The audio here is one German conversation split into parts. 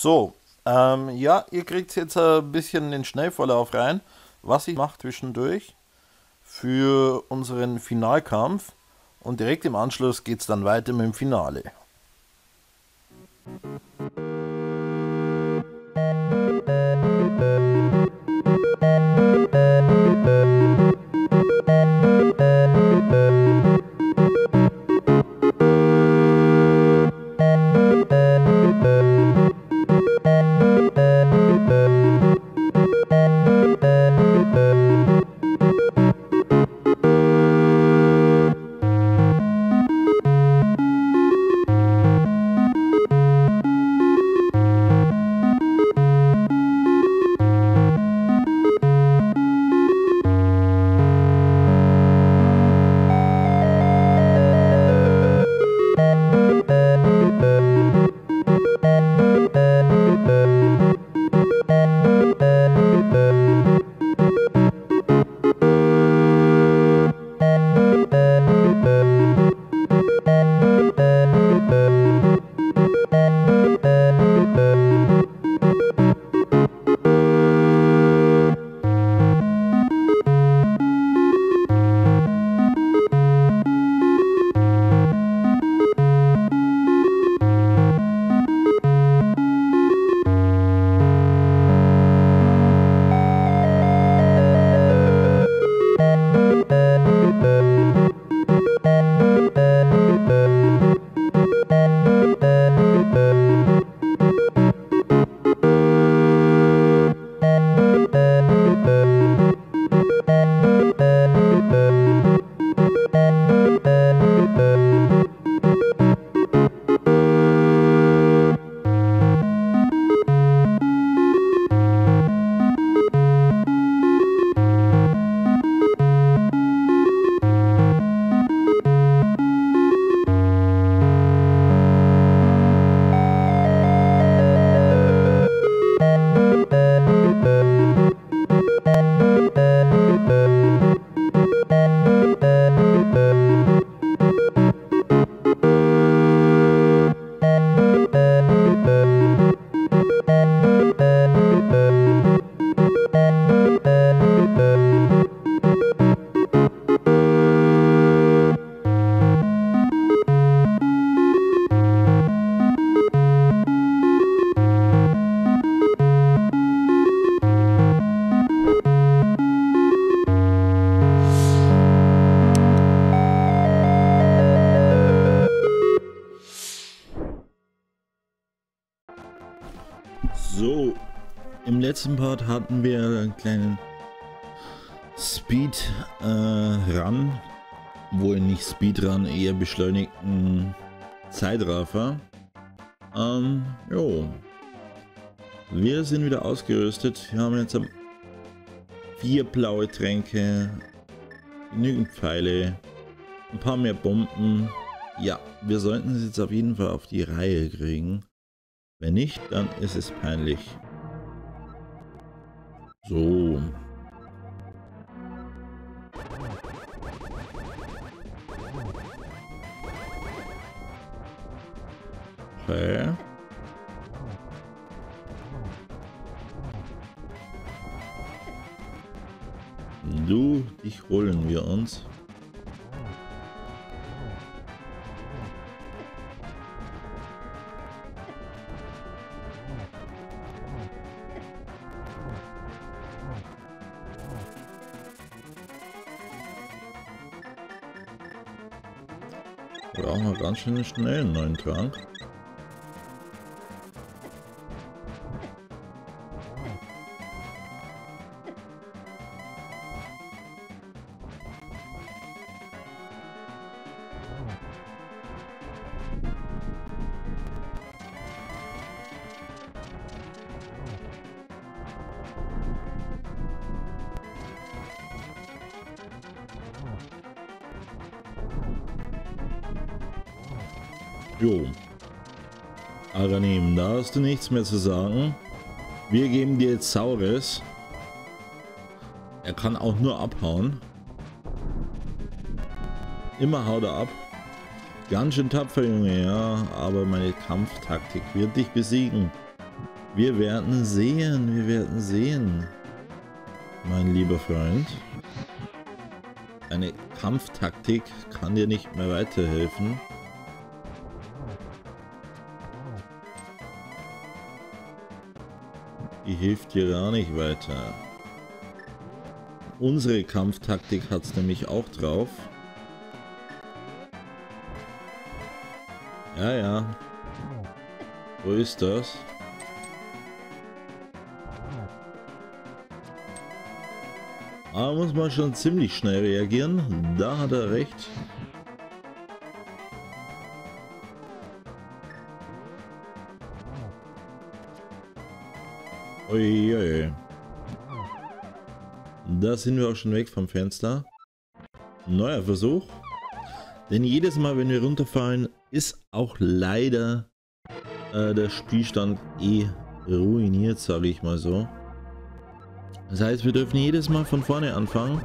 So, ähm, ja, ihr kriegt jetzt ein bisschen den Schnellvorlauf rein, was ich mache zwischendurch für unseren Finalkampf. Und direkt im Anschluss geht es dann weiter mit dem Finale. Letzten Part hatten wir einen kleinen Speed äh, Run, wohl nicht Speed Run, eher beschleunigten Zeitraffer. Ähm, jo. Wir sind wieder ausgerüstet. Wir haben jetzt vier blaue Tränke, genügend Pfeile, ein paar mehr Bomben. Ja, wir sollten es jetzt auf jeden Fall auf die Reihe kriegen. Wenn nicht, dann ist es peinlich. So. Okay. Du, dich holen wir uns. Brauchen wir ganz schön schnell einen neuen Trank. Jo. Aranim, da hast du nichts mehr zu sagen. Wir geben dir jetzt Saures. Er kann auch nur abhauen. Immer haut er ab. Ganz schön tapfer, Junge, ja. Aber meine Kampftaktik wird dich besiegen. Wir werden sehen, wir werden sehen, mein lieber Freund. Eine Kampftaktik kann dir nicht mehr weiterhelfen. Die hilft dir gar nicht weiter. Unsere Kampftaktik hat es nämlich auch drauf. Ja, ja. Wo ist das? Da muss man schon ziemlich schnell reagieren. Da hat er recht. Uiui. Da sind wir auch schon weg vom Fenster. Neuer Versuch. Denn jedes Mal, wenn wir runterfallen, ist auch leider äh, der Spielstand eh ruiniert, sage ich mal so. Das heißt, wir dürfen jedes Mal von vorne anfangen.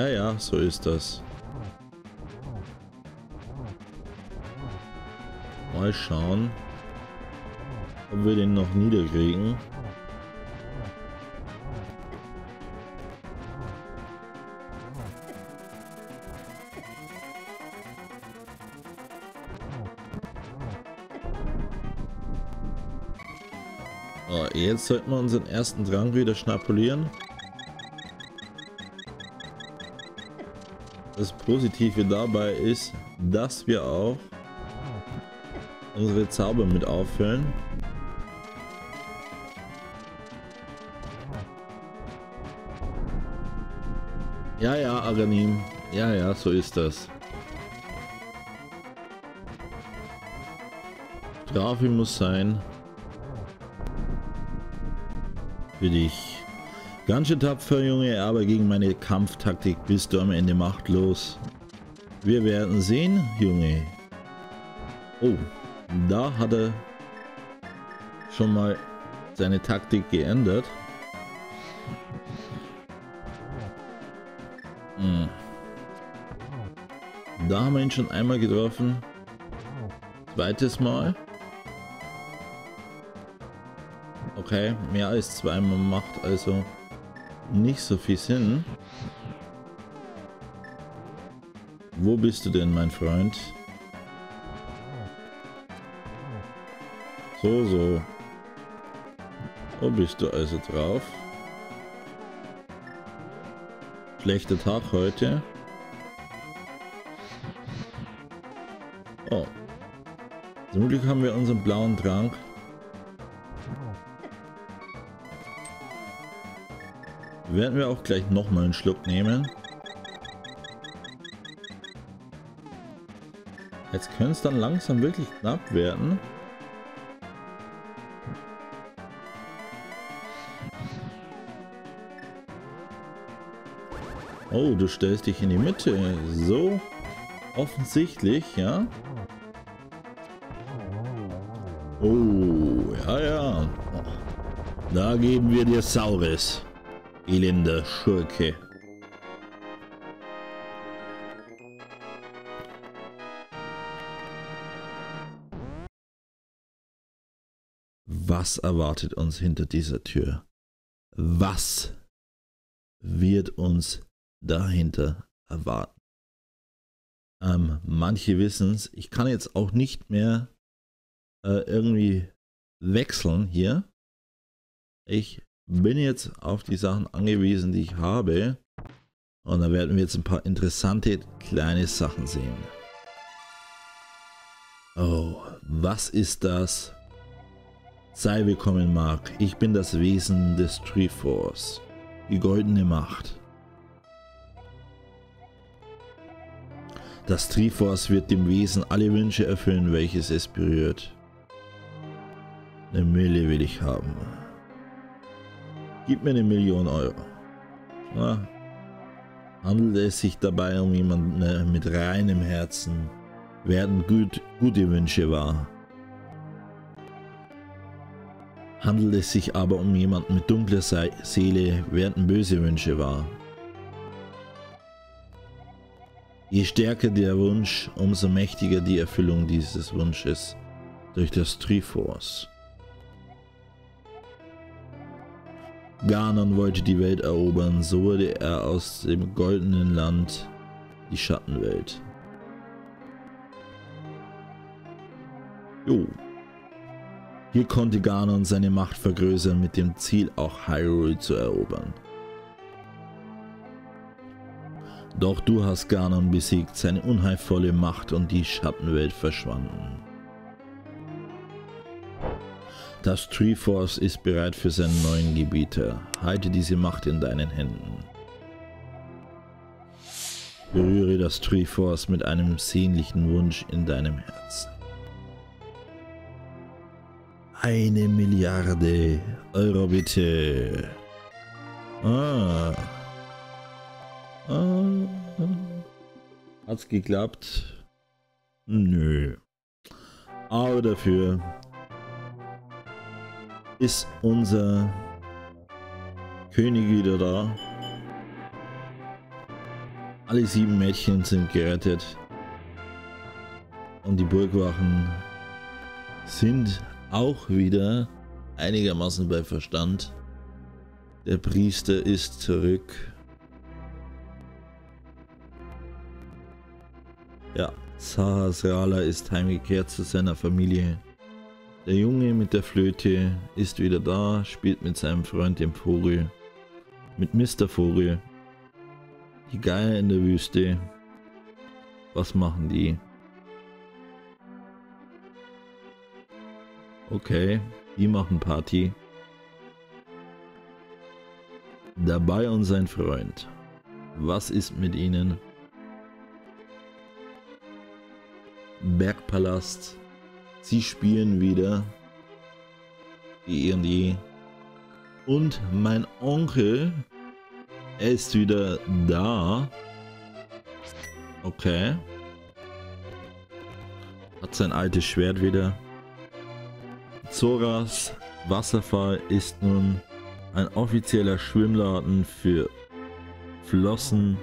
Ja, ja, so ist das. Mal schauen, ob wir den noch niederkriegen. Jetzt sollten wir unseren ersten Drang wieder schnapulieren. Das Positive dabei ist, dass wir auch unsere Zauber mit auffüllen. Ja, ja, Aganim. Ja, ja, so ist das. Strafe muss sein. Für dich. Ganz schön tapfer, Junge, aber gegen meine Kampftaktik bist du am Ende machtlos. Wir werden sehen, Junge. Oh, da hat er schon mal seine Taktik geändert. Hm. Da haben wir ihn schon einmal getroffen. Zweites Mal. Okay, mehr als zweimal macht also nicht so viel Sinn. Wo bist du denn, mein Freund? So, so. Wo bist du also drauf? Schlechter Tag heute. Oh. Zum Glück haben wir unseren blauen Trank. Werden wir auch gleich nochmal einen Schluck nehmen. Jetzt könnte es dann langsam wirklich knapp werden. Oh, du stellst dich in die Mitte. So offensichtlich, ja? Oh, ja, ja. Da geben wir dir Saures, elender Schurke. Was erwartet uns hinter dieser Tür? Was wird uns dahinter erwarten. Ähm, manche wissen es, ich kann jetzt auch nicht mehr äh, irgendwie wechseln hier. Ich bin jetzt auf die Sachen angewiesen, die ich habe. Und da werden wir jetzt ein paar interessante kleine Sachen sehen. Oh, was ist das? Sei willkommen, Mark. Ich bin das Wesen des Triforce. Die goldene Macht. Das Triforce wird dem Wesen alle Wünsche erfüllen, welches es berührt. Eine Mille will ich haben. Gib mir eine Million Euro. Na, handelt es sich dabei um jemanden mit reinem Herzen, werden gut, gute Wünsche wahr. Handelt es sich aber um jemanden mit dunkler Seele, werden böse Wünsche wahr. Je stärker der Wunsch, umso mächtiger die Erfüllung dieses Wunsches durch das Triforce. Ganon wollte die Welt erobern, so wurde er aus dem goldenen Land die Schattenwelt. Jo. Hier konnte Ganon seine Macht vergrößern mit dem Ziel auch Hyrule zu erobern. Doch du hast Ganon besiegt, seine unheilvolle Macht und die Schattenwelt verschwanden. Das Treeforce ist bereit für seinen neuen Gebieter. Halte diese Macht in deinen Händen. Berühre das Treeforce mit einem sehnlichen Wunsch in deinem Herzen. Eine Milliarde Euro bitte. Ah. ah. Hat's geklappt? Nö. Aber dafür ist unser König wieder da. Alle sieben Mädchen sind gerettet. Und die Burgwachen sind auch wieder einigermaßen bei Verstand. Der Priester ist zurück. Ja, Sahasrala ist heimgekehrt zu seiner Familie. Der Junge mit der Flöte ist wieder da, spielt mit seinem Freund dem Vogel, mit Mr. Vogel. Die Geier in der Wüste. Was machen die? Okay, die machen Party. Dabei und sein Freund. Was ist mit ihnen? Bergpalast. Sie spielen wieder. Die irgendwie. Und mein Onkel, ist wieder da. Okay. Hat sein altes Schwert wieder. Zoras Wasserfall ist nun ein offizieller Schwimmladen für Flossen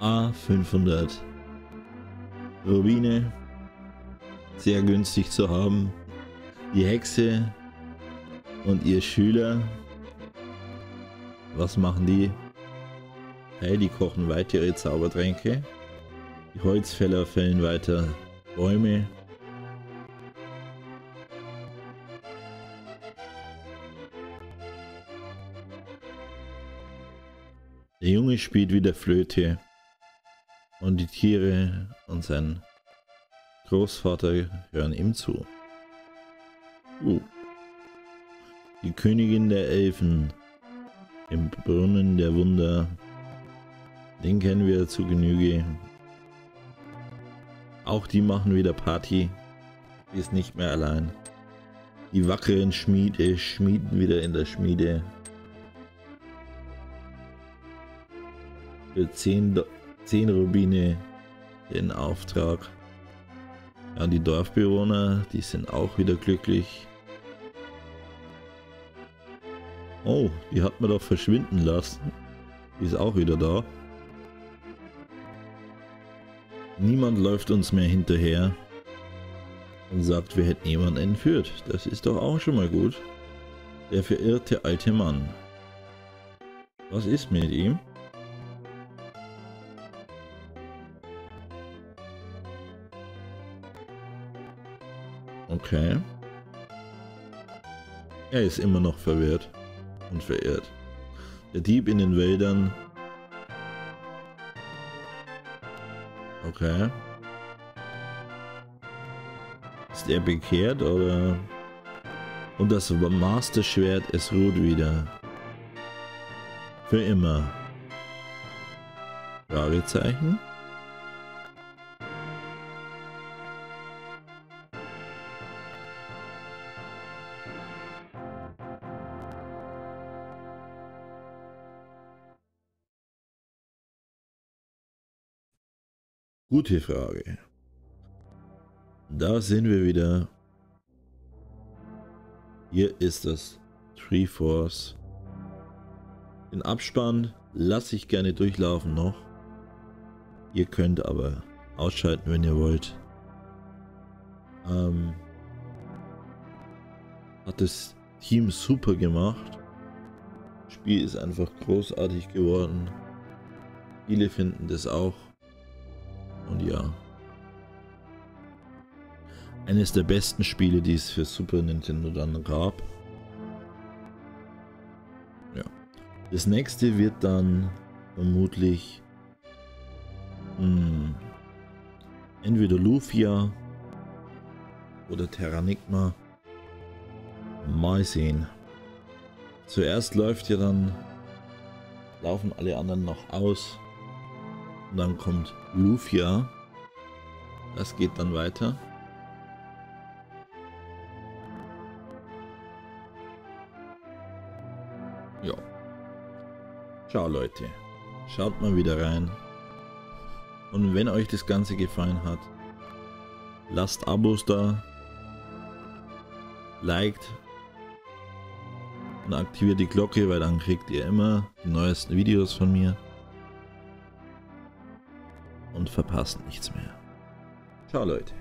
A500 Rubine. Sehr günstig zu haben. Die Hexe und ihr Schüler. Was machen die? Hey, die kochen weiter ihre Zaubertränke. Die Holzfäller fällen weiter Bäume. Der Junge spielt wieder Flöte und die Tiere und sein Großvater hören ihm zu. Uh. Die Königin der Elfen im Brunnen der Wunder, den kennen wir zu Genüge. Auch die machen wieder Party, die ist nicht mehr allein. Die wackeren Schmiede schmieden wieder in der Schmiede. für 10, 10 Rubine den Auftrag. Ja, die Dorfbewohner, die sind auch wieder glücklich. Oh, die hat man doch verschwinden lassen. Die ist auch wieder da. Niemand läuft uns mehr hinterher und sagt, wir hätten jemanden entführt. Das ist doch auch schon mal gut. Der verirrte alte Mann. Was ist mit ihm? Okay. Er ist immer noch verwirrt und verehrt. Der Dieb in den Wäldern. Okay. Ist er bekehrt oder... Und das Master-Schwert, es ruht wieder. Für immer. Fragezeichen? Gute Frage. Da sind wir wieder. Hier ist das Tree Force. Den Abspann lasse ich gerne durchlaufen noch. Ihr könnt aber ausschalten, wenn ihr wollt. Ähm, hat das Team super gemacht. Das Spiel ist einfach großartig geworden. Viele finden das auch. Und ja. Eines der besten Spiele, die es für Super Nintendo dann gab. Ja. Das nächste wird dann vermutlich mh, hm, entweder Lufia oder Terranigma. Mal sehen. Zuerst läuft ja dann, laufen alle anderen noch aus. Und dann kommt Lufia. Das geht dann weiter. Ja. Ciao Leute. Schaut mal wieder rein. Und wenn euch das Ganze gefallen hat, lasst Abos da, liked und aktiviert die Glocke, weil dann kriegt ihr immer die neuesten Videos von mir und verpasst nichts mehr. Ciao Leute.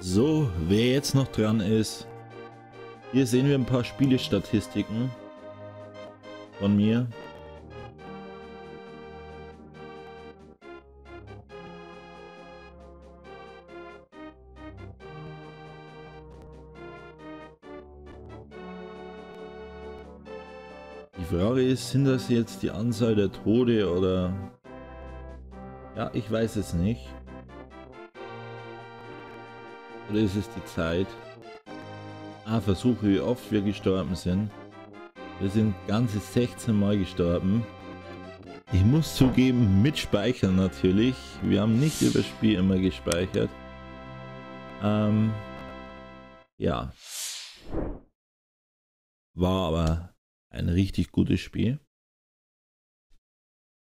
So, wer jetzt noch dran ist. Hier sehen wir ein paar Spielestatistiken von mir. Die Frage ist, sind das jetzt die Anzahl der Tode oder... Ja, ich weiß es nicht. Oder ist es die Zeit? Ah, Versuche, wie oft wir gestorben sind. Wir sind ganze 16 Mal gestorben. Ich muss zugeben, mit Speichern natürlich. Wir haben nicht über Spiel immer gespeichert. Ähm, ja. War aber ein richtig gutes Spiel.